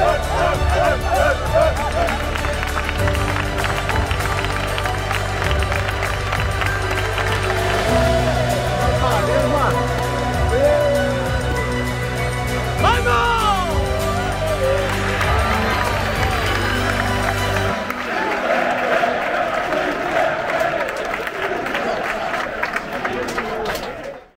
Touchdown!